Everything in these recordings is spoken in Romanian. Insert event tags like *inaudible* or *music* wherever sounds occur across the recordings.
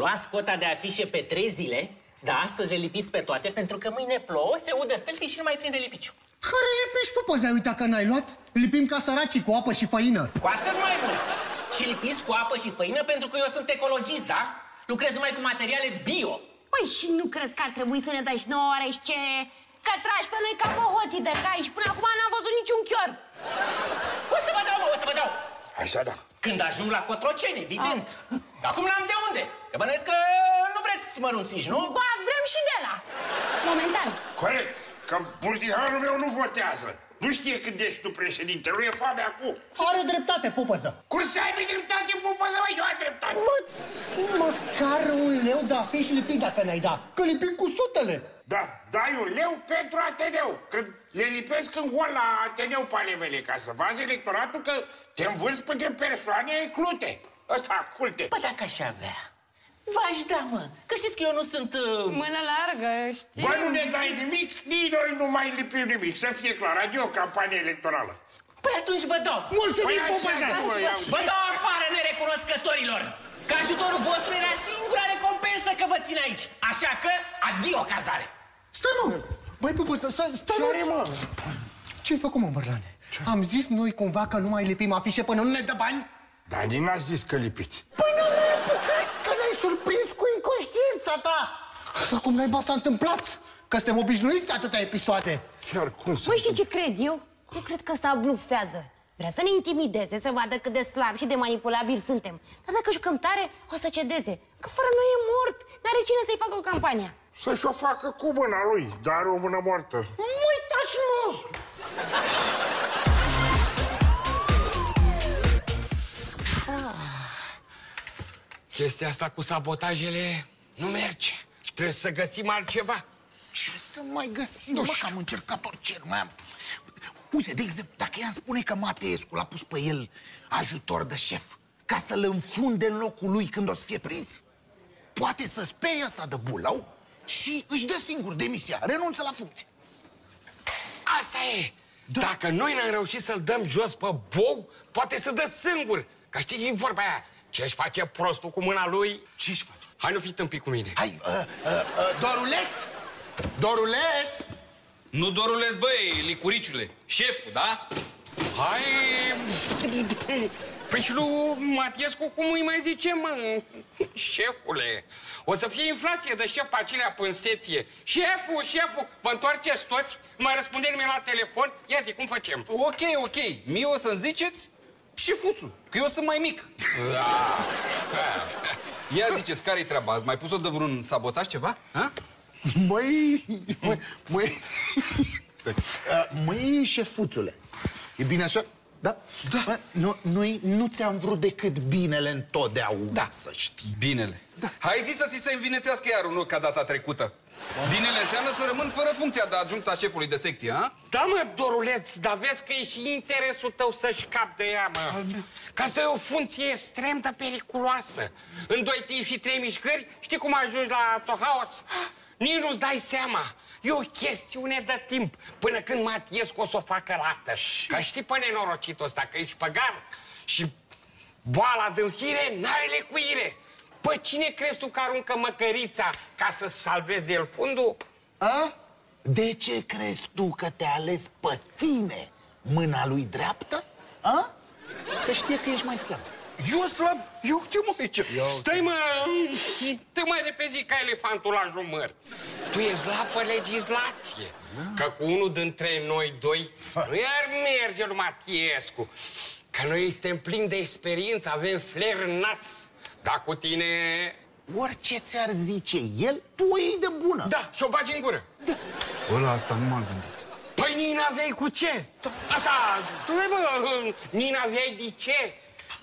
Luați cota de afișe pe trei zile, dar astăzi le lipiți pe toate, pentru că mâine plouă, se udă stâlpii și nu mai prinde lipiciu. Care lipești, popoza? Uite că n-ai luat? Lipim ca săracii cu apă și făină. Cu atât mai mult. Și lipiți cu apă și făină pentru că eu sunt ecologist, da? Lucrez numai cu materiale bio. Păi și nu crezi că ar trebui să ne dai și nouă ce... Că tragi pe noi ca pe hoții de caiș și până acum n-am văzut niciun chior. O să vă dau, mă, o să vă dau. Așa da. Când ajung la Cotroceni, evident. Ah. Acum n-am de unde. Că bănuiesc că nu vreți mărunțiși, nu? Ba, vrem și de la. Momentan. Corect. Că multiharul meu nu votează. Nu știe când ești tu președinte, nu e foame acum. Are dreptate, popăză. Cum să aibă dreptate, popăză, mă, eu am dreptate. Mă, măcar un leu de afiș lipit dacă ne-ai da. Că lipim cu sutele. Da, dai un leu pentru Ateneu. Când le lipesc în gol la Ateneu palemele ca să vazi electoratul că te învârți între persoane clute. Ăsta, culte. Bă, dacă aș avea, V-aș da, mă. Că știți că eu nu sunt... Uh... Mână largă, știi? Bă, nu ne dai nimic, nici noi nu mai lipim nimic. Să fie clar, adio campanie electorală. Păi atunci vă dau. Mulțumim, Păi popăza. așa, bă, iau- Vă dau afară nerecunoscătorilor. Că ajutorul vostru era singura recompensă că vă țin aici. Așa că, adio cazare. Stai, mă. Băi, popăza, stai, stai, Ce are, mă? Ce-ai făcut, mă, Mărlane? Am zis noi cumva că nu mai lipim afișe până nu ne dă bani? Dar nici n-ați zis că lipiți. Păi nu m-ai apucat, că ne-ai surprins cu inconștiința ta. Asta cum naiba s-a întâmplat? Că suntem obișnuiți de atâtea episoade. Chiar cum să... Păi știi ce cred eu? Eu cred că ăsta blufează. Vrea să ne intimideze, să vadă cât de slab și de manipulabil suntem. Dar dacă jucăm tare, o să cedeze. Că fără noi e mort. N-are cine să-i facă campania. Să-și o facă cu mâna lui, dar are o mână moartă. Uitați, mă! Chestia asta cu sabotajele nu merge. Trebuie să găsim altceva. Ce să mai găsim, mă, că am încercat orice, nu mai am... Uite, de exemplu, dacă i-am spune că Mateescu l-a pus pe el ajutor de șef, ca să-l înfunde în locul lui când o să fie prins, poate să sperie asta de bulau și își dă singur demisia, renunță la funcție. Asta e. Dacă noi n-am reușit să-l dăm jos pe bou, poate să dă singur. Ca știi vorba aia, ce-și face prostul cu mâna lui? Ce-și face? Hai, nu fi tâmpit cu mine. Hai, uh, uh, uh, Doruleț! Doruleț! Nu doruleți, băi, licuriciule. Șeful, da? Hai... Păi și lui Matiescu, cum îi mai zice, mă? Șefule, o să fie inflație de șef pe acelea pânseție. Șeful, șeful, vă întoarceți toți? Nu mai răspunde nimeni la telefon? Ia zi, cum facem? Ok, ok. Mie o să-mi ziceți șefuțul, că eu sunt mai mic. *laughs* Ia ziceți, care-i treaba? Ați mai pus-o de vreun sabotaj ceva? Ha? Măi, măi, măi, *laughs* Stai. Uh, măi, șefuțule, e bine așa? Da? Da. Bă, nu, noi nu ți-am vrut decât binele întotdeauna, da. să știi. Binele. Da. Hai zi să ți se învinețească iar un ochi ca data trecută. Binele înseamnă să rămân fără funcția de adjunct a șefului de secție, ha? Da, mă, Doruleț, dar vezi că e și interesul tău să scapi de ea, mă. Că asta e o funcție extrem de periculoasă. În doi timp și trei mișcări, știi cum ajungi la Tohaos? Nici nu-ți dai seama. E o chestiune de timp până când Matiescu o să o facă lată. Că știi pe nenorocitul ăsta, că ești păgar și boala de închire n-are lecuire. Păi cine crezi tu că aruncă măcărița ca să salveze el fundul? A? De ce crezi tu că te-a ales pe tine mâna lui dreaptă? A? Că știe că ești mai slab. Eu slab? Eu te mă aici. Stai mă, te mai repezi ca elefantul la jumăr. Tu ești la pe legislație. Că cu unul dintre noi doi nu iar merge lui Matiescu. Că noi suntem plini de experiență, avem flair în nas. Dar cu tine... Orice ți-ar zice el, tu o iei de bună. Da, și-o bagi în gură. Ăla asta nu m-am gândit. Păi nici n-aveai cu ce. Asta, tu bă, nici n-aveai de ce.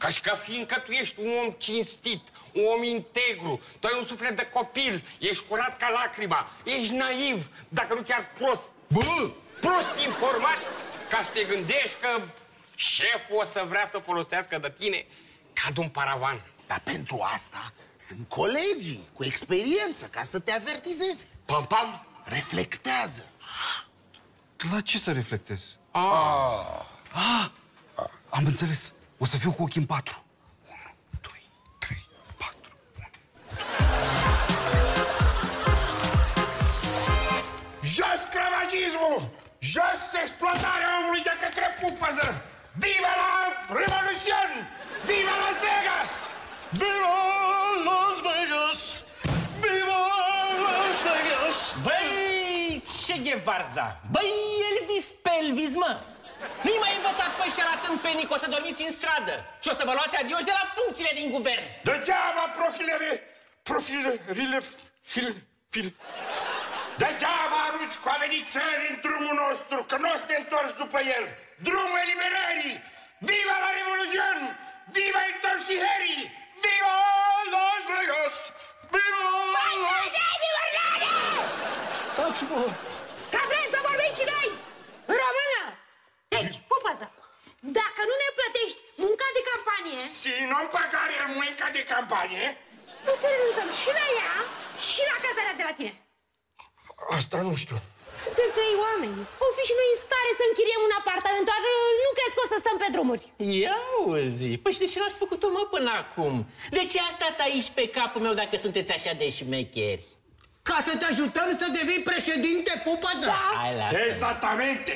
Ca și că fiindcă tu ești un om cinstit, un om integru, tu ai un suflet de copil, ești curat ca lacrima, ești naiv, dacă nu chiar prost. Bă! Prost informat, ca să te gândești că șeful o să vrea să folosească de tine ca de un paravan. Dar pentru asta sunt colegii cu experiență, ca să te avertizezi. Pam, pam. Reflectează. La ce să reflectez? Ah. Ah. Am înțeles. O să fiu cu ochii în patru. Unu, doi, trei, patru. Jos sclavagismul! Jos exploatarea omului de către pupăză! Viva la revoluțion! Viva Las Vegas! Viva Las Vegas! Viva Las Vegas! Băi, ce ghevarza. Băi, Elvis Pelvis, mă! Nu-i mai învățat pe ăștia la tâmpenii că o să dormiți în stradă și o să vă luați adioși de la funcțiile din guvern. Degeaba profilele, profilele, fil, fil. Degeaba arunci cu amenii țări în drumul nostru, că nu o să te întorci după el. Drumul eliberării! Viva la Revoluțion! Viva Elton și Harry! Viva Las Vegas! Viva Las... Taci-vă! Că vrem să vorbim și noi! În română! Deci, pupăză, dacă nu ne plătești munca de campanie, Si non pagare il muenca de campanie, o să renunțăm și la ea și la cazarea de la tine. asta nu știu. Suntem trei oameni. O fi și noi în stare să închiriem un apartament, doar uh, nu crezi că o să stăm pe drumuri. Ia uzi, păi și de ce n-ați făcut-o, mă, până acum? De ce a stat aici pe capul meu dacă sunteți așa de șmecheri? Ca să te ajutăm să devii președinte, pupăză! Hai la Exactamente.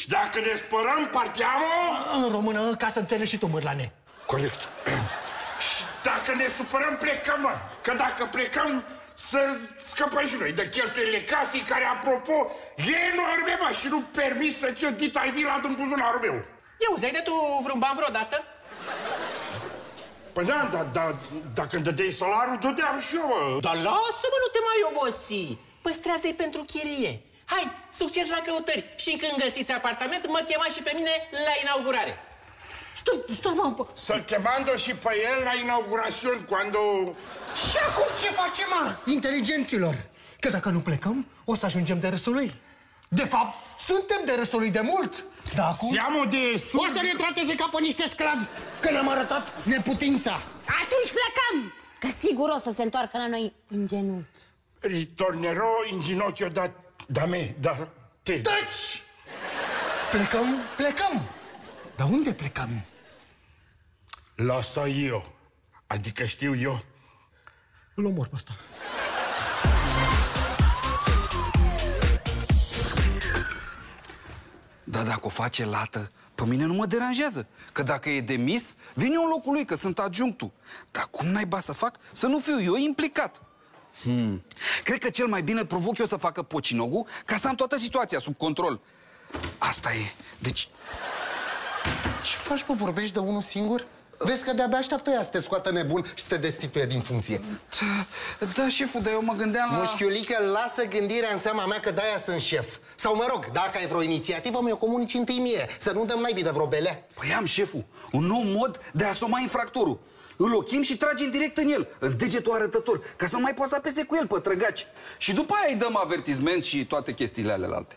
Și dacă ne spărăm, partiamo... În română, ca să înțelegi și tu, mârlane. Corect. Și dacă ne supărăm, plecăm, mă. Că dacă plecăm, să scăpăm și noi de cheltuielile casei, care, apropo, e enorme, mă, și nu permis să ți-o dit ai vilat în buzunarul meu. Ia uzi, ai de tu vreun ban vreodată? Păi da, da, da, dacă îmi dădeai salarul, dădeam și eu, mă. Dar lasă-mă, nu te mai obosi. Păstrează-i pentru chirie. Hai, succes la căutări. Și când găsiți apartament, mă chema și pe mine la inaugurare. Stai, stai, mă, Să-l chemando și pe el la inaugurațion, când... Și acum ce facem, mă? Inteligenților! Că dacă nu plecăm, o să ajungem de răsului. De fapt, suntem de răsului de mult. Dar acum Seamă de o sus... să ne trateze ca pe niște sclavi, că ne-am arătat neputința. Atunci plecăm! Că sigur o să se întoarcă la noi în genunchi. Ritornerò in ginocchio da, da me, da te. Taci! Plecăm, plecăm. Dar unde plecăm? Lo so io. Adică știu eu. Îl omor pe ăsta. Dar dacă o face lată, pe mine nu mă deranjează. Că dacă e demis, vine în locul lui, că sunt adjunctul. Dar cum naiba să fac? Să nu fiu eu implicat. Hmm. Cred că cel mai bine provoc eu să facă pocinogul ca să am toată situația sub control. Asta e. Deci, Ce faci, bă, vorbești de unul singur? Vezi că de-abia așteaptă ea să te scoată nebun și să te destituie din funcție. da, da, șeful, dar eu mă gândeam la... Mușchiulică, lasă gândirea în seama mea că de-aia sunt șef. Sau mă rog, dacă ai vreo inițiativă, mi-o comunici întâi mie. Să nu dăm naibii de vreo belea. Păi am, șeful, un nou mod de a soma infractorul. Îl ochim și tragem direct în el, în degetul arătător, ca să nu mai poată să apese cu el pe trăgaci. Și după aia îi dăm avertisment și toate chestiile alea alte.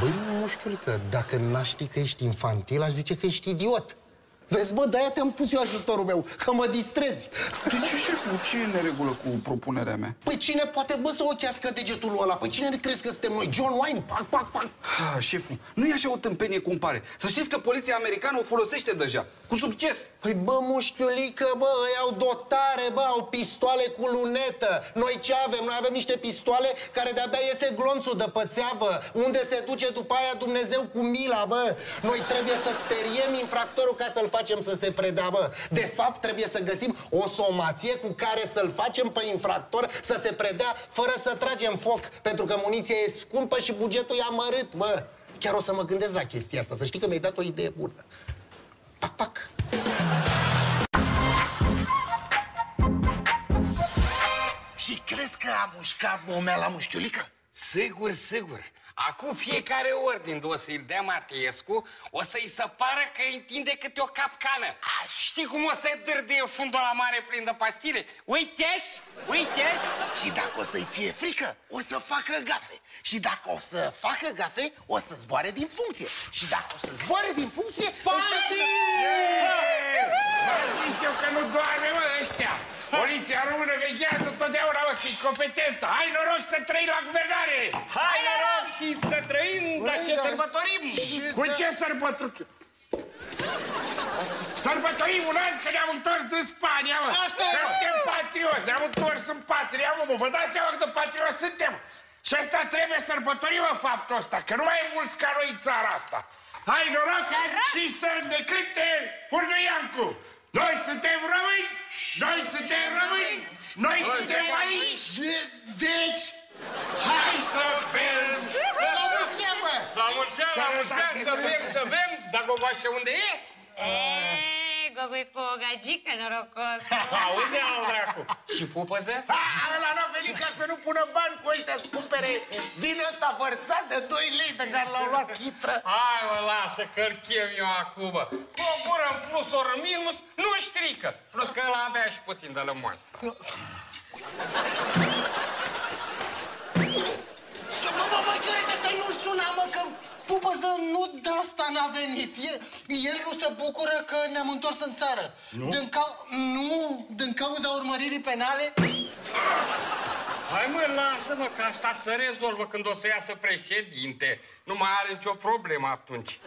Băi, mușchiulică, dacă n-aș ști că ești infantil, aș zice că ești idiot. Vezi, bă, de-aia te-am pus eu ajutorul meu, că mă distrezi. De ce, șeful, ce e în neregulă cu propunerea mea? Păi cine poate, bă, să ochească degetul ăla? Păi cine crezi că suntem noi? John Wayne? Pac, pac, pac. Ha, șeful, nu e așa o tâmpenie cum pare. Să știți că poliția americană o folosește deja, cu succes. Păi bă, mușchiulică, bă, îi au dotare, bă, au pistoale cu lunetă. Noi ce avem? Noi avem niște pistoale care de-abia iese glonțul de pățeavă. Unde se duce după aia Dumnezeu cu mila, bă? Noi trebuie să speriem infractorul ca să-l facem să se predea, bă. De fapt, trebuie să găsim o somație cu care să-l facem pe infractor să se predea fără să tragem foc. Pentru că muniția e scumpă și bugetul e amărât, bă. Chiar o să mă gândesc la chestia asta, să știi că mi-ai dat o idee bună. Pac, pac. Și crezi că a mușcat momea la mușchiulică? Sigur, sigur. Acum fiecare ordin o să-i dea Mateescu, o să-i se pară că întinde câte o capcană. Știi cum o să-i dârdie fundul la mare plin de pastile? Uite-și, uite-și. Și dacă o să-i fie frică, o să facă gafe. Și dacă o să facă gafe, o să zboare din funcție. Și dacă o să zboare din funcție, o să... V-am zis eu că nu doarme, mă, ăștia. Poliția română veghează totdeauna, mă, că e competentă. Hai noroc să trăi la guvernare! Hai noroc și să trăim, dar ce sărbătorim? Cu ce sărbători? Sărbătorim un an că ne-am întors din Spania, mă. Asta e, că mă. suntem patrioți, ne-am întors în patria, mă, mă. Vă dați seama cât de patrioți suntem? Și asta trebuie sărbătorim în faptul ăsta, că nu mai e mulți ca noi în țara asta. Hai noroc și să ne cânte Furnuiancu. Noi suntem români, noi suntem români, noi suntem aici. Deci, hai să bem! La mulți ani, bă! La mulți ani, la mulți ani, să bem, să bem, dar Gogoașe unde e? Eee, gogui cu o gagică norocos. Auzi, al dracu. Și pupăză? A, ăla n-a venit ca să nu pună bani cu ăștia să cumpere vinul ăsta vărsat de 2 lei pe care l-au luat chitră. Hai mă, lasă că-l chem eu acum. Cu o gură în plus ori în minus, nu strică. Plus că ăla avea și puțin de lămoasă. Stai, Bă, bă, bă, chiar ăsta nu suna, mă, că Pupăză nu de asta n-a venit. El, el nu se bucură că ne-am întors în țară. Nu? Din, cau- nu, din cauza urmăririi penale. Hai mă, lasă-mă, că asta se rezolvă când o să iasă președinte. Nu mai are nicio problemă atunci.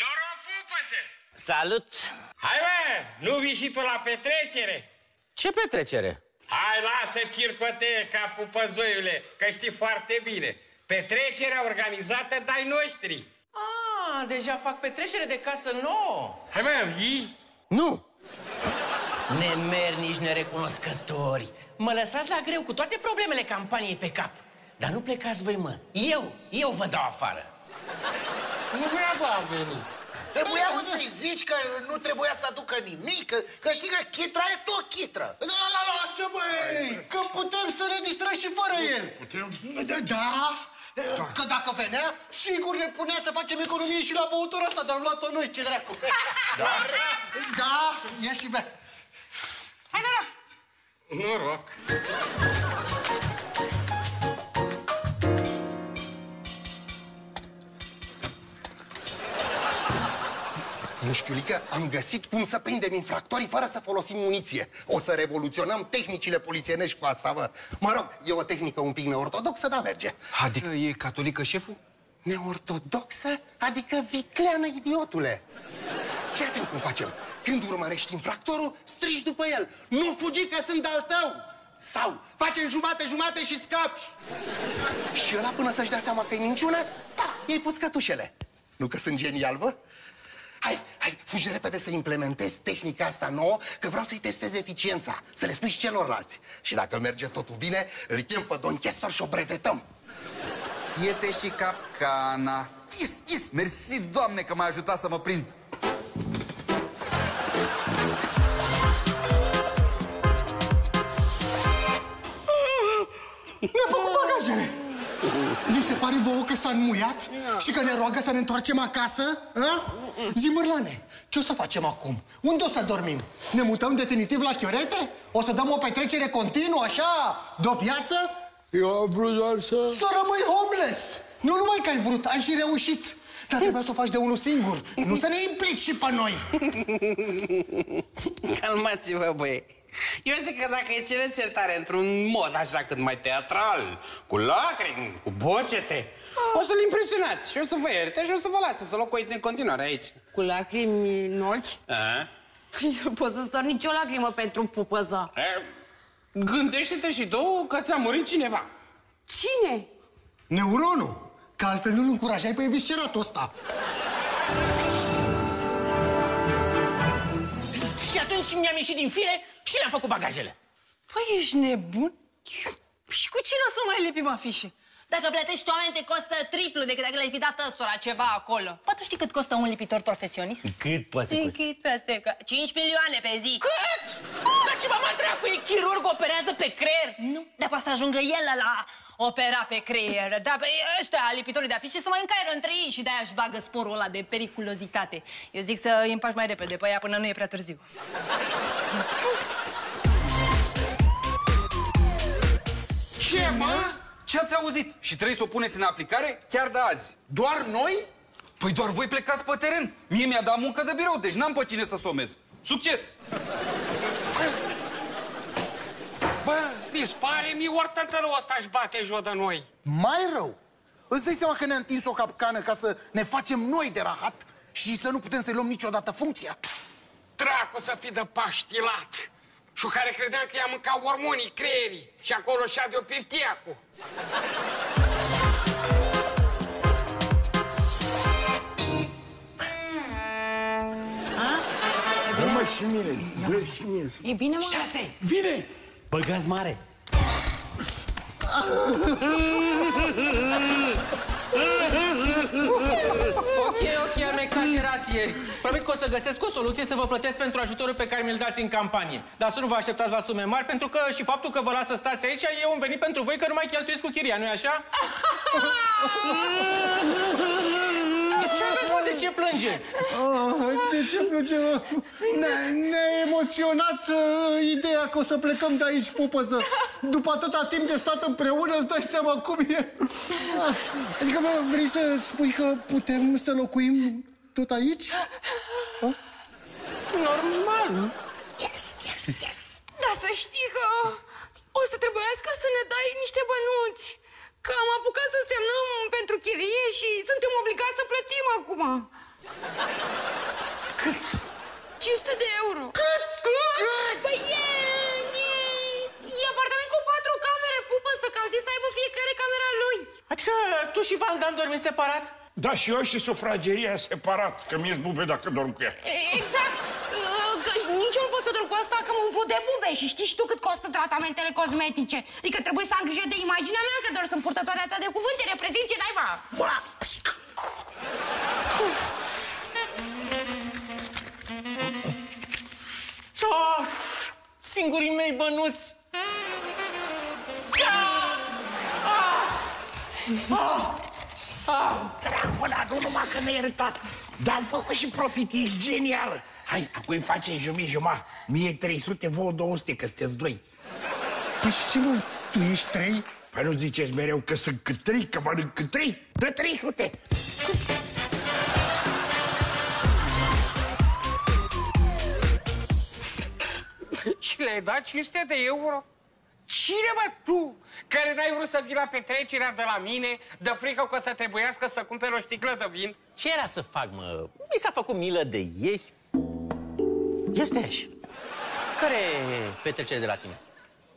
Noroc, pupăze! Salut! Hai mă, nu vii și tu la petrecere? Ce petrecere? Hai, lasă circote ca pupăzoiule, că știi foarte bine. Petrecerea organizată de-ai noștri. Ah, deja fac petrecere de casă nouă. Hai mă, vii? Nu! Nemernici nerecunoscători. Mă lăsați la greu cu toate problemele campaniei pe cap. Dar nu plecați voi, mă. Eu, eu vă dau afară. Nu vrea bă a venit. Trebuia mă să-i zici că nu trebuia să aducă nimic, că, că știi că chitra e tot chitră. Băi, că putem să ne distrăm și fără el. Putem? Da, da, că dacă venea, sigur ne punea să facem economie și la băutura asta, dar am luat-o noi, ce dracu. Da? Da, ia și bea. Hai, noroc! Noroc. Mușchiulică, am găsit cum să prindem infractorii fără să folosim muniție. O să revoluționăm tehnicile polițienești cu asta, mă. Mă rog, e o tehnică un pic neortodoxă, dar merge. Adică e catolică șeful? Neortodoxă? Adică vicleană, idiotule. Fii atent cum facem. Când urmărești infractorul, strigi după el. Nu fugi că sunt al tău! Sau facem jumate-jumate și scapi. Și ăla până să-și dea seama că e minciună, da, i-ai pus cătușele. Nu că sunt genial, bă? Hai, hai, fugi repede să implementezi tehnica asta nouă, că vreau să-i testez eficiența, să le spui și celorlalți. Și dacă merge totul bine, îl chem pe Don Chestor și o brevetăm. Iete și capcana. Yes, yes, mersi, doamne, că m-ai ajutat să mă prind. Ne-a făcut bagajele. Vi se pare vouă că s-a înmuiat și că ne roagă să ne întoarcem acasă? A? Zi, Mârlane, ce o să facem acum? Unde o să dormim? Ne mutăm definitiv la Chiorete? O să dăm o petrecere continuă, așa, de o viață? Eu am vrut doar să... Să rămâi homeless! Nu numai că ai vrut, ai și reușit. Dar trebuia să o faci de unul singur, nu să ne implici și pe noi. *laughs* Calmați-vă, băie. Eu zic că dacă e cine certare într-un mod așa cât mai teatral, cu lacrimi, cu bocete, o să-l impresionați și o să vă ierte și o să vă lase să locuiți în continuare aici. Cu lacrimi în ochi? A? Nu pot să stor nicio lacrimă pentru pupăza. E, Gândește-te și tu că ți-a murit cineva. Cine? Neuronul, că altfel nu-l încurajai pe evisceratul ăsta. Și atunci mi-am ieșit din fire și le-am făcut bagajele. Păi ești nebun? Și cu cine o să mai lepim afișe? Dacă plătești oameni, te costă triplu decât dacă le-ai fi dat ăstora ceva acolo. Bă, tu știi cât costă un lipitor profesionist? Cât poate să coste? Cât poate să 5 milioane pe zi. Cât? Dar ce mama dracu, e chirurg, operează pe creier? Nu, dar poate să ajungă el la opera pe creier. Dar pe ăștia, lipitorii de afișe, să mai încaieră între ei și de-aia își bagă sporul ăla de periculozitate. Eu zic să îi împași mai repede pe ea până nu e prea târziu. Ce, mă? Ce ați auzit? Și trebuie să o puneți în aplicare chiar de azi. Doar noi? Păi doar voi plecați pe teren. Mie mi-a dat muncă de birou, deci n-am pe cine să somez. Succes! Bă, mi pare mi ori tătărul ăsta își bate joc de noi. Mai rău. Îți dai seama că ne-a întins o capcană ca să ne facem noi de rahat și să nu putem să-i luăm niciodată funcția? Dracu să fii de paștilat. și cu care credeam că i-a mâncat ormonii creierii și acolo și-a de-o piftiacu. Dă-mă și mine, dă și mine. E bine, mă? Șase! Vine! Băgați mare! Ok, ok, am exagerat ieri. Promit că o să găsesc o soluție să vă plătesc pentru ajutorul pe care mi-l dați în campanie. Dar să nu vă așteptați la sume mari, pentru că și faptul că vă las să stați aici e un venit pentru voi că nu mai cheltuiesc cu chiria, nu-i așa? *laughs* Ce aveți, mă? De ce plângeți? Ah, de ce plânge? Ne- Ne-a emoționat uh, ideea că o să plecăm de aici, pupăză. După atâta timp de stat împreună, îți dai seama cum e. Ah, Adică, mă, vrei să spui că putem să locuim tot aici? Normal. Da, să știi că o să trebuiască să ne dai niște bănuți. Că am apucat să semnăm pentru chirie și suntem obligați să plătim acum. Cât? 500 de euro. Cât? Cât? Păi e, e, e apartament cu patru camere, pupă, să că au zis să aibă fiecare camera lui. Adică tu și Van Dan dormiți separat? Da, și eu și sufrageria separat, că mi-e bube dacă dorm cu ea. E- Exact. Uh, Că nici eu nu pot să dorm cu asta, că mă umplu de bube și știi și tu cât costă tratamentele cosmetice. Adică trebuie să am grijă de imaginea mea, că doar sunt purtătoare atât de cuvinte, reprezint ce naiba. Oh, singurii mei bănuți. Dracula, nu numai că ne-ai iertat, dar am făcut și profit, ești genială. Hai, acum facem jumii juma. Mie 300, vouă 200, că sunteți doi. Păi și ce, mă? Tu ești trei? Păi nu ziceți mereu că sunt cât trei, că mănânc cât trei? Dă 300. Și le-ai dat 500 de euro? Cine, mă, tu, care n-ai vrut să vii la petrecerea de la mine, de frică că o să trebuiască să cumperi o sticlă de vin? Ce era să fac, mă? Mi s-a făcut milă de ieși. Este așa. Care e petrecerea de la tine?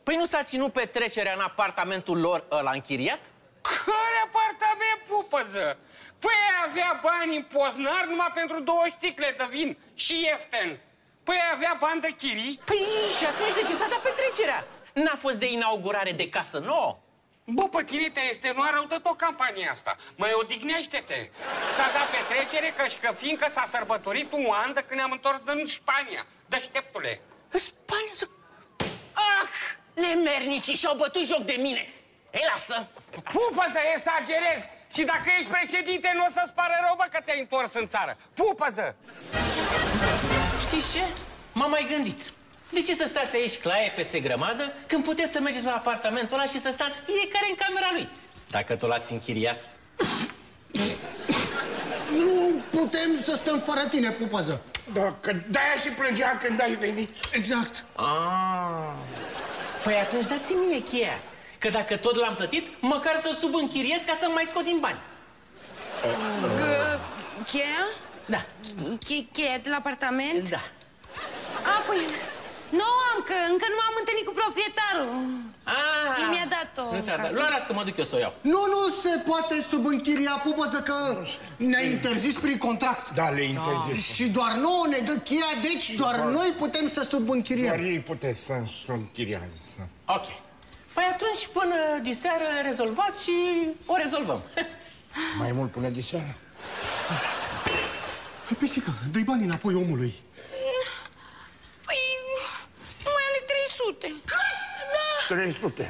Păi nu s-a ținut petrecerea în apartamentul lor ăla închiriat? Care apartament, pupăză? Păi avea bani în Poznar numai pentru două sticle de vin și ieften. Păi avea bani de chirii? Păi și atunci de ce s-a dat petrecerea? N-a fost de inaugurare de casă nouă? Bă, pe tine te este nu rău de tot campania asta. Mai odihnește-te. Ți-a dat petrecere că și că fiindcă s-a sărbătorit un an de când ne-am întors din Spania. Deșteptule. Spania să... Ah! Nemernicii și-au bătut joc de mine. Ei, lasă! Pupă să exagerezi! Și dacă ești președinte, nu o să-ți pare rău, bă, că te-ai întors în țară. Pupă-ți! Știți ce? M-am mai gândit. De ce să stați aici claie peste grămadă când puteți să mergeți la apartamentul ăla și să stați fiecare în camera lui? Dacă tu l-ați închiriat. Nu putem să stăm fără tine, pupăză. Da, că de-aia și plângea când ai venit. Exact. Ah. Păi atunci dați-mi mie cheia. Că dacă tot l-am plătit, măcar să-l subînchiriez ca să-mi mai scot din bani. Cheia? Da. Che- Cheia de la apartament? Da. A, păi... Nu am, că încă nu m-am întâlnit cu proprietarul. Ah, El mi-a dat-o Nu s-a dat. cadou. Lua, las că mă duc eu să o iau. Nu, nu se poate subînchiria, pupăză, că ne-a interzis prin contract. Da, le interzis. Și doar nouă ne dă cheia, deci doar noi putem să Doar subînchiriem. ei puteți să închiriază. Ok. Păi atunci până diseară rezolvați și o rezolvăm. *laughs* Mai mult până de seară. Pisică, dă-i banii înapoi omului. Păi... Nu mai am de 300. Da. 300.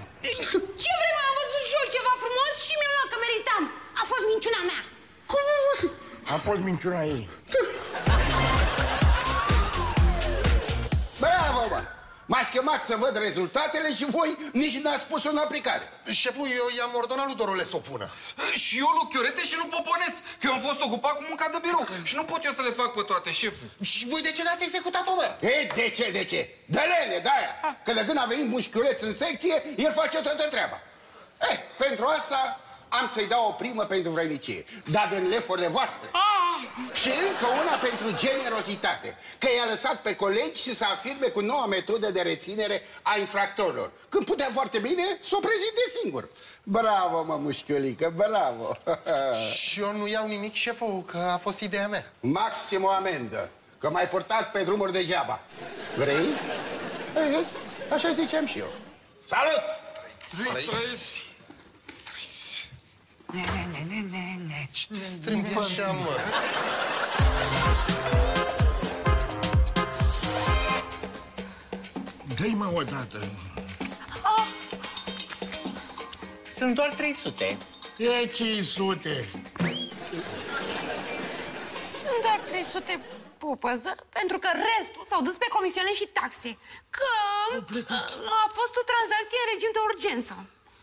Ce vreme am văzut și eu ceva frumos și mi-am luat că meritam. A fost minciuna mea. Cum? A fost minciuna ei. Bravo, M-ați chemat să văd rezultatele și voi nici n-ați pus în aplicare. Șeful, eu i-am ordonat lui Dorule să o pună. Și eu lui Chiorete și nu Poponeț, că eu am fost ocupat cu munca de birou și nu pot eu să le fac pe toate, șeful. Și voi de ce n-ați executat-o, bă? E, de ce, de ce? Dă-lele, de-aia! Că de când a venit mușchiuleț în secție, el face toată treaba. Eh, pentru asta am să-i dau o primă pentru vrănicie. Dar din lefurile voastre. Ah, Și încă una pentru generozitate, că i-a lăsat pe colegi să se afirme cu noua metodă de reținere a infractorilor. Când putea foarte bine să o prezinte singur. Bravo, mă, mușchiulică, bravo! *laughs* Și eu nu iau nimic, șeful, că a fost ideea mea. Maxim o amendă, că m-ai purtat pe drumuri degeaba. Vrei? Ei, vezi? Așa ziceam și eu. Salut! Ne, ne, ne, ne, ne, ne. Te strângi așa, mă. Dă-i mă odată. Sunt doar 300. E 500. Sunt doar 300 pupăză, pentru că restul s-au dus pe comisioane și taxe. Că a fost o tranzacție în regim de urgență.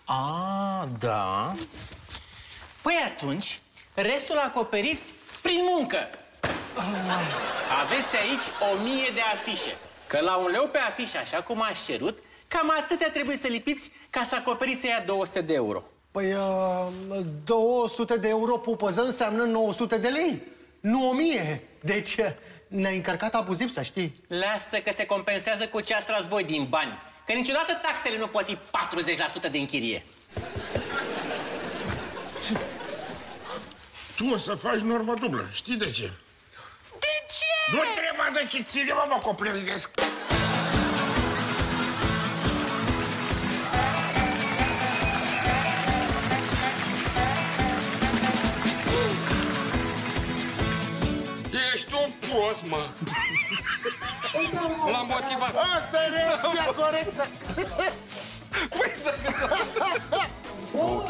A, da. Păi atunci, restul acoperiți prin muncă. Aveți aici o mie de afișe. Că la un leu pe afișă, așa cum ați cerut, cam atâtea trebuie să lipiți ca să acoperiți ea 200 de euro. Păi, uh, 200 de euro pupăză înseamnă 900 de lei, nu 1000. Deci, uh, ne-ai încărcat abuziv, să știi. Lasă că se compensează cu ce ați tras voi din bani. Că niciodată taxele nu pot fi 40% de închirie. Tu o să faci normă dublă. Știi de ce? De ce? Nu trebuie de ce ține, mă, mă copleridesc. Ești un prost, mă. *laughs* L-am motivat. Asta e reacția corectă. *laughs* Ok,